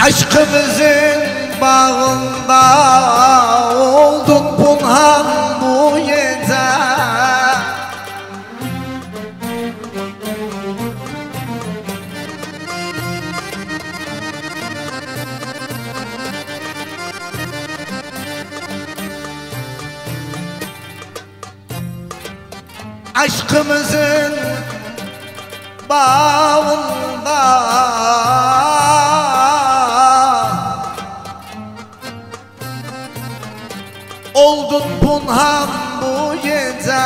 Aşkımızın bağında oldun punhan bu gece Aşkımızın bağında Punhan bu gece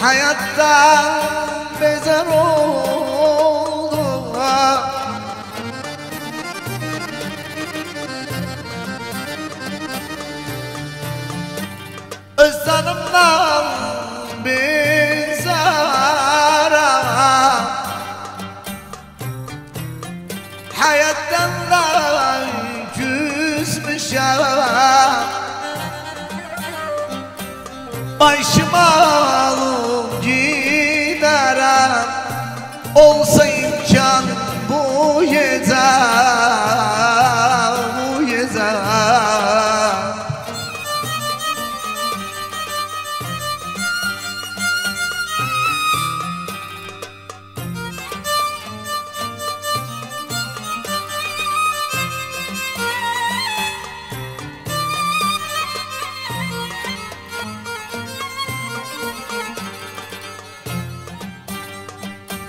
hayattan bezer oldum. Özlemimden bezara Hayattan da küsmüşüm Başıma alıp Bu gece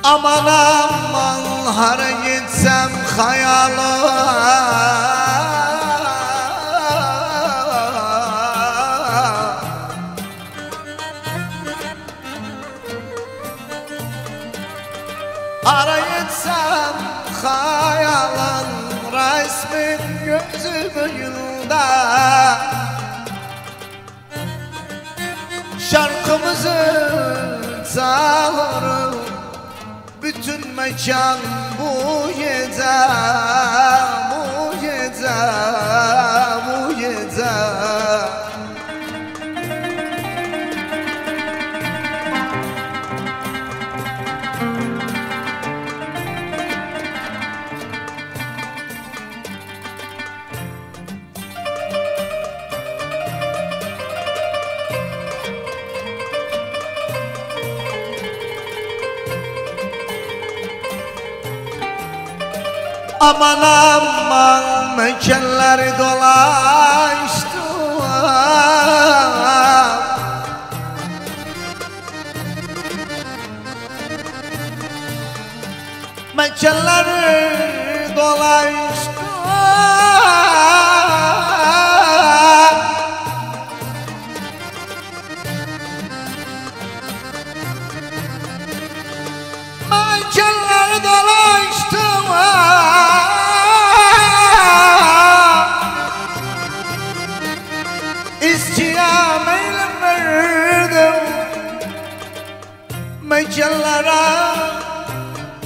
Aman hara gitsem hayala Hara gitsem hayalın resmin gözümün yılda Şarkımızı çalırım bütün mekan bu gece Bu gece Bu gece Aman aman mekanları dolaştım Mekanları dolaştım İstiyam eylem verdim. Mekanlara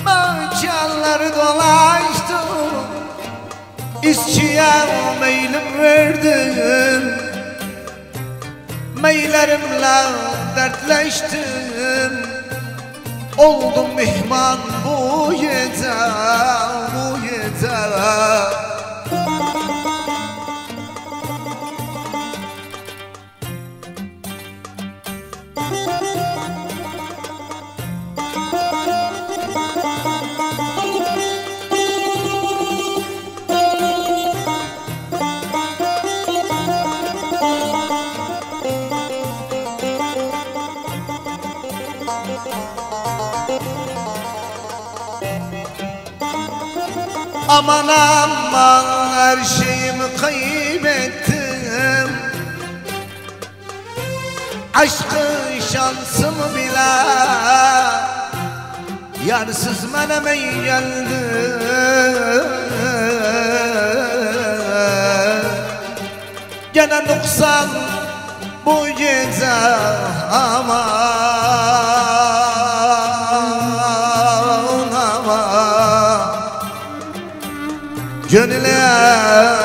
Mekanları dolaştım. İstiyam eylem verdim. Meylerimle dertleştim. Oldum mihman bu gece Bu gece Aman aman her şeyimi kaybettim Aşkın şansımı bile Yarsız mənəmə gəldi Gene nuksan bu gece aman Gönüle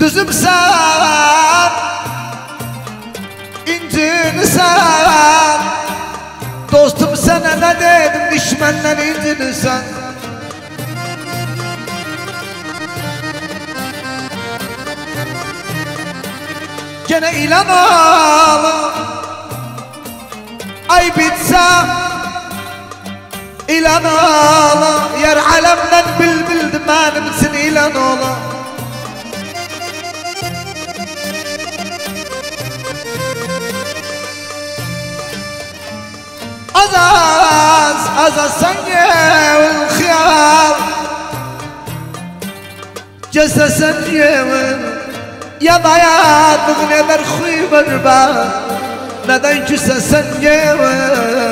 Düzüm sen İncini sen Dostum sana ne dedim düşmanlar incini sen Gene ilan ağlı Ay bitse İlan ağlı Yer alemden bil bildim benimsin ilan oğlu Azaz azaz senge الخيال جسسا يمن يا ضياع تغني برخوي بربا ندن جسسا يمن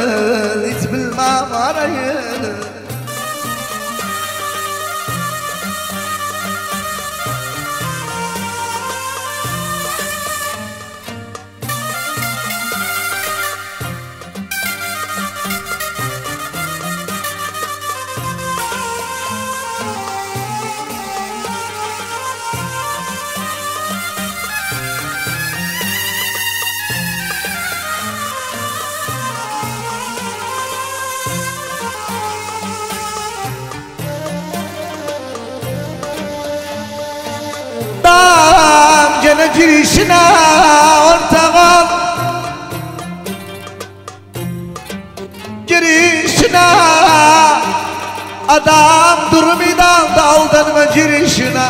Girişine ortağım Girişine Adam durmadan da aldanma girişine?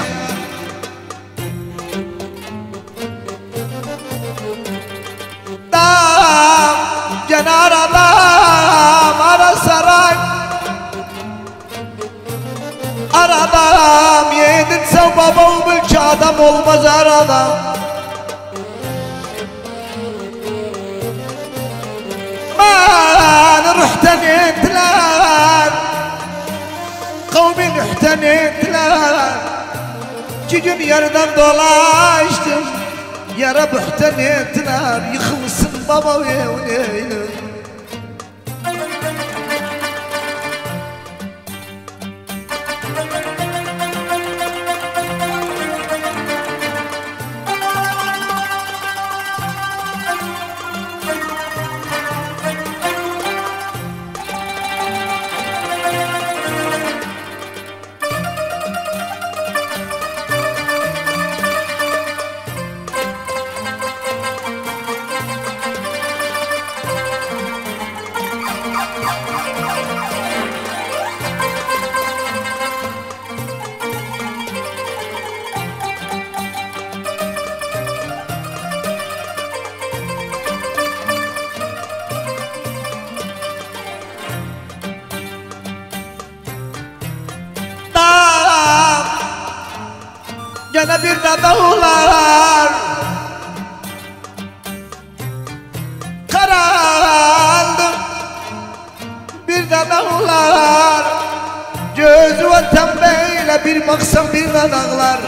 Dam gene aradım ara saray. Aradan adam olmaz arada ما احتنيتلار قومي احتنيتلار Cicim yerden dolaştım Yara ehtiyar Yıkılsın baba evine Dağ Ve tembeyle bir maksam bir dağlar.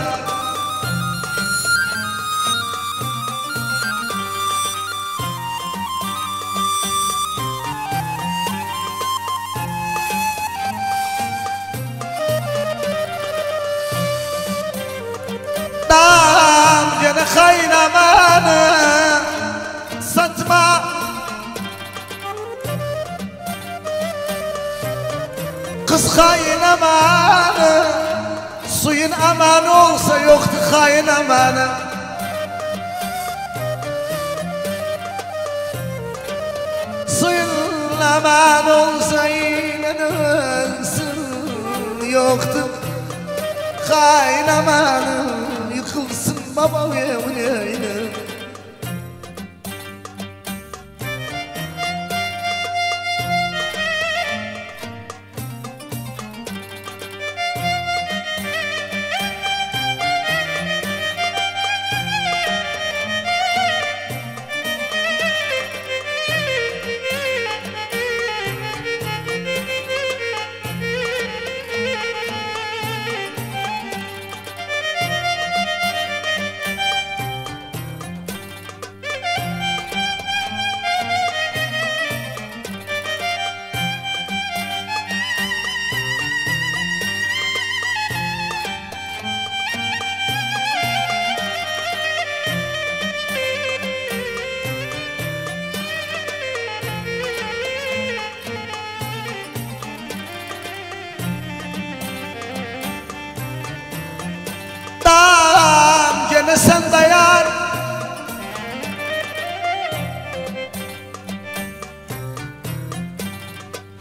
Dağım gene kaynamanı Satma. Kız kaynamanı Suyun amanı olsa yoktu kaynamanı Suyun amanı olsa ölsün yoktu kaynamanı Yıkılsın baba evine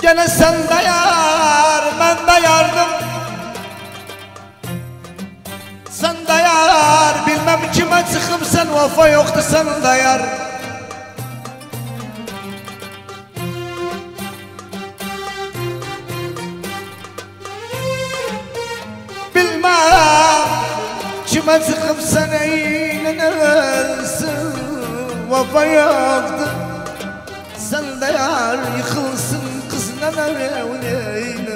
Gene sen dayar ben dayardım Sen dayar bilmem kime çıkıp sen vafa yoktu sen dayar Bilmem kime çıkıp sen eğlenirsin Vafa yoktu. Sen dayar yıkılsın kız nene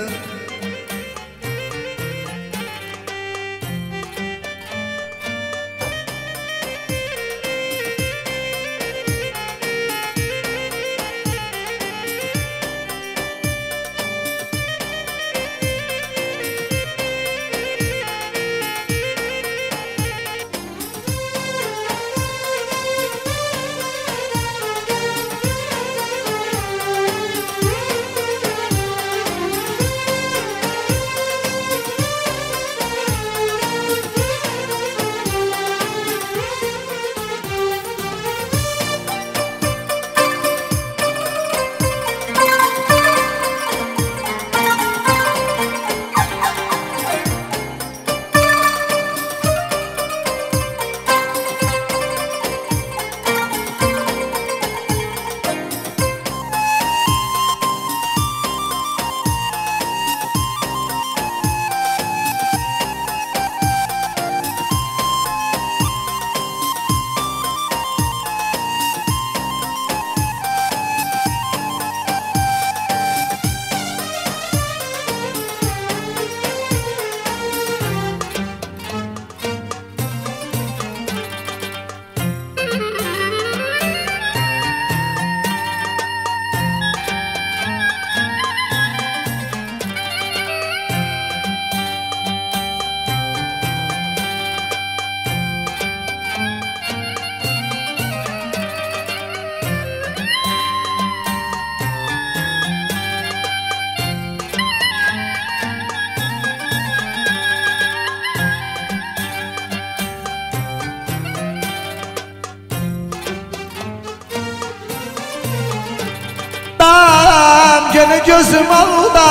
gözüm alda.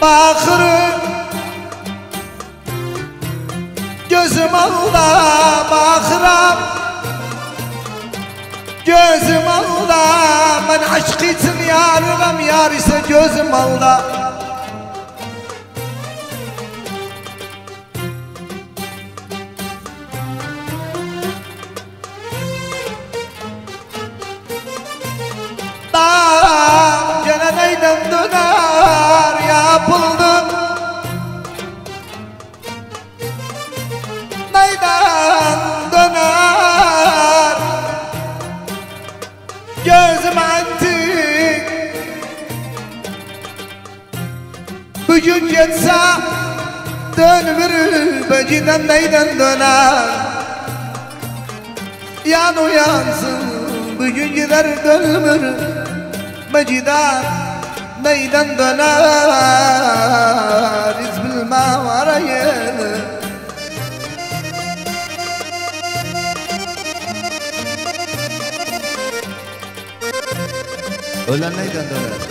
Bakırım. Gözüm alda bakıram. Gözüm alda. Ben aşk için yarım yar ise gözüm alda Bugün geçse dönmür Beciden neyden döner. Yan uyansın Bugün gider dönmür Beciden neyden döner. Hiç bilmem arayını. Ölen neyden döner?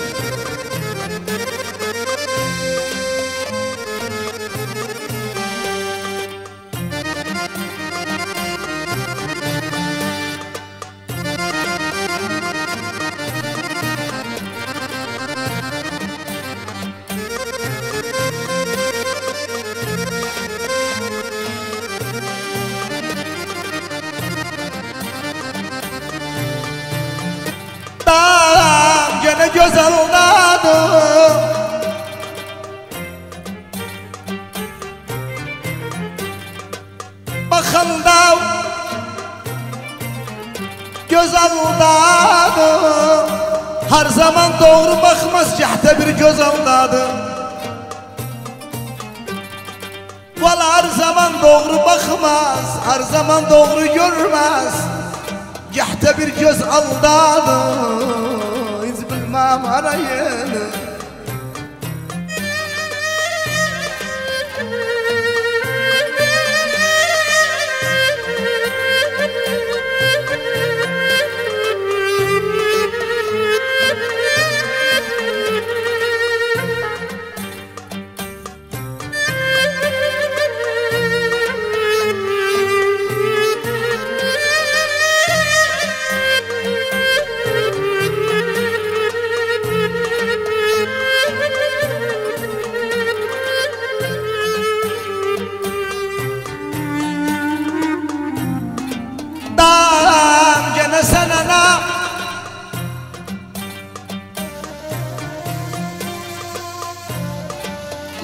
Göz aldadım Her zaman doğru bakmaz cehte bir göz aldadım Valla her zaman doğru bakmaz Her zaman doğru görmez. Cehte bir göz aldadım Hiç bilmem arayını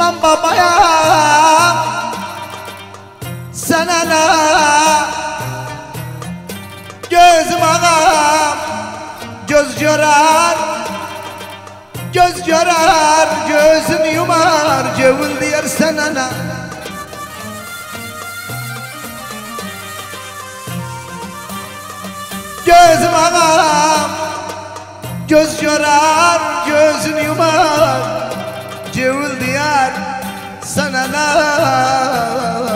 Ben babaya. Senana Gözüm ağam Göz görer Göz görer Gözünü yumar. Cevil diyer senana Gözüm ağam Göz görer Gözünü yumar Cevil diyar Sana la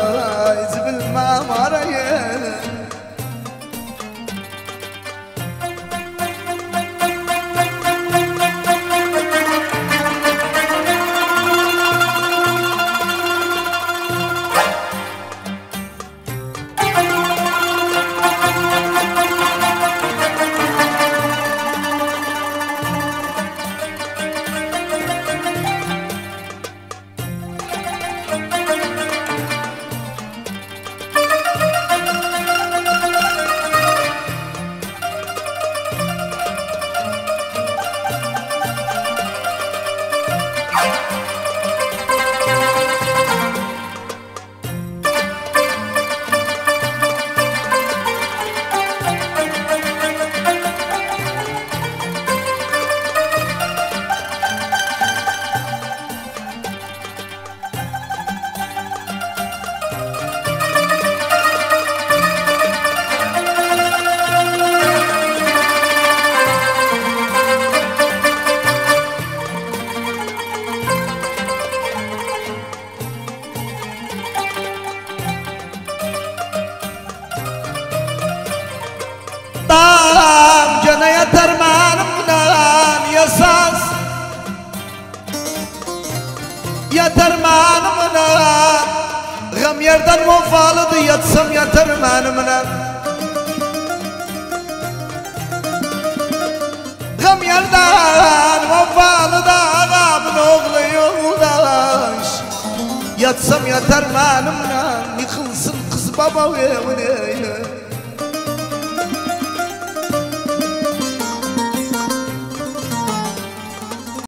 yasas. Ya dermanımına Gam yerden vefalıdı yatsam ya dermanımına Gam yerden vefalı da Gamın oğlu yoldaş. Yatsam ya dermanımına Yıkılsın kız baba evine